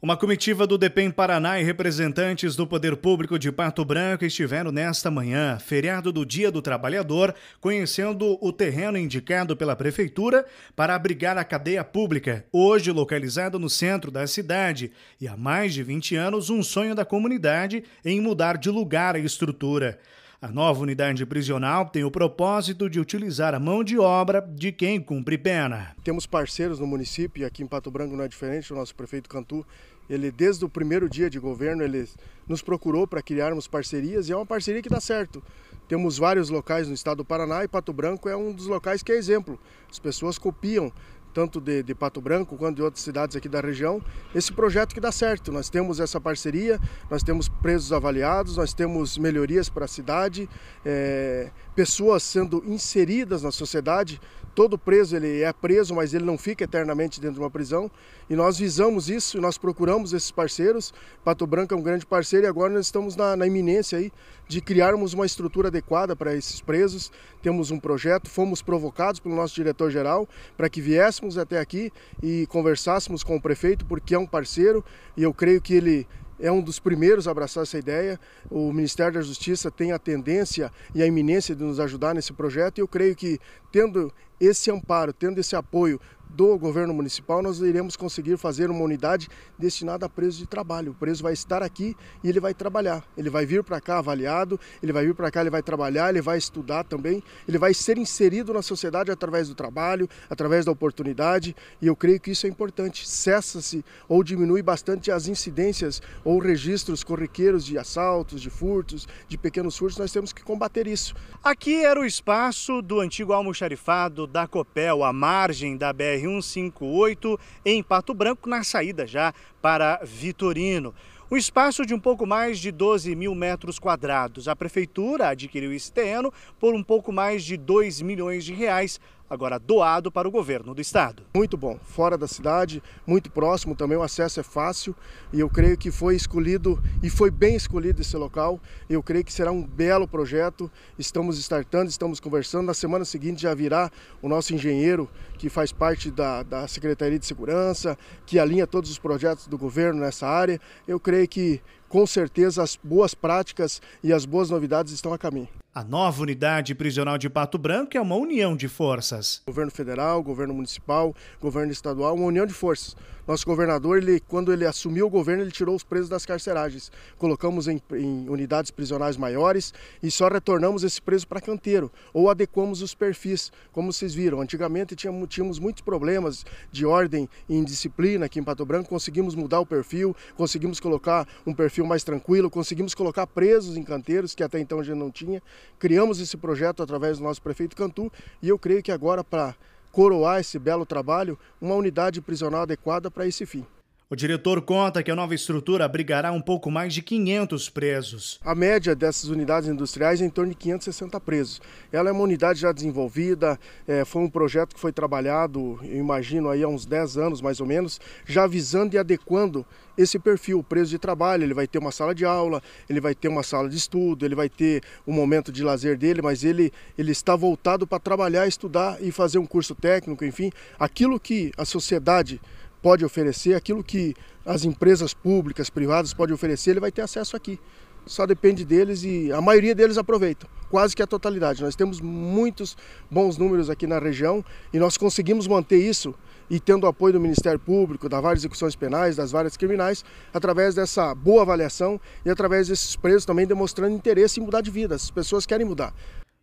Uma comitiva do DEPEN Paraná e representantes do Poder Público de Pato Branco estiveram nesta manhã, feriado do Dia do Trabalhador, conhecendo o terreno indicado pela Prefeitura para abrigar a cadeia pública, hoje localizada no centro da cidade, e há mais de 20 anos um sonho da comunidade em mudar de lugar a estrutura. A nova unidade prisional tem o propósito de utilizar a mão de obra de quem cumpre pena. Temos parceiros no município e aqui em Pato Branco não é diferente, o nosso prefeito Cantu, ele desde o primeiro dia de governo, ele nos procurou para criarmos parcerias e é uma parceria que dá certo. Temos vários locais no estado do Paraná e Pato Branco é um dos locais que é exemplo. As pessoas copiam tanto de, de, Pato Branco quanto de outras cidades aqui da região, esse projeto que dá certo. Nós temos essa parceria, nós temos presos avaliados, nós temos melhorias para a cidade, é, pessoas sendo inseridas na sociedade. Todo preso ele é preso, mas ele não fica eternamente dentro de uma prisão. E nós visamos isso, nós procuramos esses parceiros. Pato Branco é um grande parceiro e agora nós estamos na, na iminência aí de criarmos uma estrutura adequada para esses presos. Temos um projeto, fomos provocados pelo nosso diretor-geral para que viéssemos até aqui e conversássemos com o prefeito, porque é um parceiro e eu creio que ele é um dos primeiros a abraçar essa ideia. O Ministério da Justiça tem a tendência e a iminência de nos ajudar nesse projeto e eu creio que tendo esse amparo, tendo esse apoio do governo municipal, nós iremos conseguir fazer uma unidade destinada a presos de trabalho. O preso vai estar aqui e ele vai trabalhar. Ele vai vir para cá avaliado, ele vai vir para cá, ele vai trabalhar, ele vai estudar também, ele vai ser inserido na sociedade através do trabalho, através da oportunidade, e eu creio que isso é importante. Cessa-se ou diminui bastante as incidências ou registros corriqueiros de assaltos, de furtos, de pequenos furtos, nós temos que combater isso. Aqui era o espaço do antigo almoxarifado da Copel, à margem da BR BR-158 em Pato Branco, na saída já para Vitorino. Um espaço de um pouco mais de 12 mil metros quadrados. A prefeitura adquiriu esse terreno por um pouco mais de 2 milhões de reais agora doado para o governo do estado. Muito bom, fora da cidade, muito próximo também, o acesso é fácil e eu creio que foi escolhido e foi bem escolhido esse local. Eu creio que será um belo projeto. Estamos startando, estamos conversando. Na semana seguinte já virá o nosso engenheiro, que faz parte da, da Secretaria de Segurança, que alinha todos os projetos do governo nessa área. Eu creio que com certeza as boas práticas e as boas novidades estão a caminho. A nova unidade prisional de Pato Branco é uma união de forças. Governo federal, governo municipal, governo estadual, uma união de forças. Nosso governador, ele, quando ele assumiu o governo, ele tirou os presos das carceragens. Colocamos em, em unidades prisionais maiores e só retornamos esse preso para canteiro ou adequamos os perfis, como vocês viram. Antigamente tínhamos, tínhamos muitos problemas de ordem e indisciplina aqui em Pato Branco. Conseguimos mudar o perfil, conseguimos colocar um perfil mais tranquilo, conseguimos colocar presos em canteiros, que até então a gente não tinha. Criamos esse projeto através do nosso prefeito Cantu e eu creio que agora, para coroar esse belo trabalho, uma unidade prisional adequada para esse fim. O diretor conta que a nova estrutura abrigará um pouco mais de 500 presos. A média dessas unidades industriais é em torno de 560 presos. Ela é uma unidade já desenvolvida, é, foi um projeto que foi trabalhado, eu imagino, aí há uns 10 anos mais ou menos, já visando e adequando esse perfil, o preso de trabalho. Ele vai ter uma sala de aula, ele vai ter uma sala de estudo, ele vai ter um momento de lazer dele, mas ele, ele está voltado para trabalhar, estudar e fazer um curso técnico, enfim, aquilo que a sociedade pode oferecer, aquilo que as empresas públicas, privadas podem oferecer, ele vai ter acesso aqui. Só depende deles e a maioria deles aproveitam, quase que a totalidade. Nós temos muitos bons números aqui na região e nós conseguimos manter isso e tendo o apoio do Ministério Público, das várias execuções penais, das várias criminais, através dessa boa avaliação e através desses presos também demonstrando interesse em mudar de vida. As pessoas querem mudar.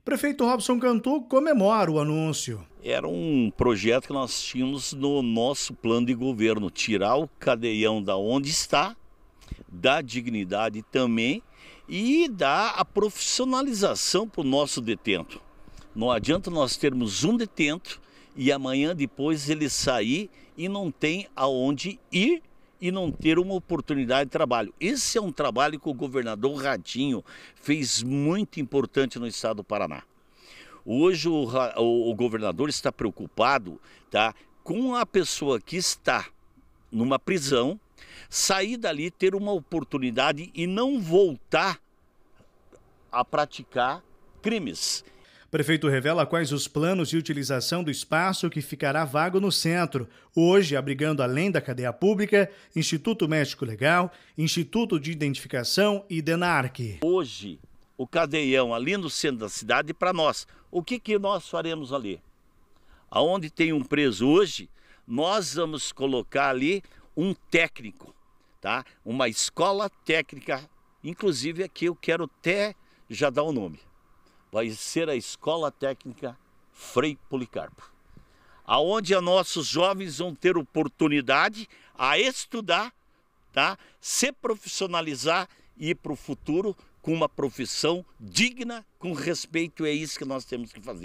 Prefeito Robson Cantu comemora o anúncio. Era um projeto que nós tínhamos no nosso plano de governo, tirar o cadeião da onde está, dar dignidade também e dar a profissionalização para o nosso detento. Não adianta nós termos um detento e amanhã depois ele sair e não tem aonde ir e não ter uma oportunidade de trabalho. Esse é um trabalho que o governador Radinho fez muito importante no estado do Paraná. Hoje o, o, o governador está preocupado tá, com a pessoa que está numa prisão, sair dali, ter uma oportunidade e não voltar a praticar crimes. Prefeito revela quais os planos de utilização do espaço que ficará vago no centro, hoje abrigando além da cadeia pública, Instituto Médico Legal, Instituto de Identificação e DENARC. Hoje, o cadeião ali no centro da cidade para nós. O que, que nós faremos ali? Aonde tem um preso hoje, nós vamos colocar ali um técnico, tá? Uma escola técnica, inclusive aqui eu quero até já dar o nome. Vai ser a Escola Técnica Frei Policarpo. Aonde os nossos jovens vão ter oportunidade a estudar, tá? Se profissionalizar e ir para o futuro com uma profissão digna, com respeito, é isso que nós temos que fazer.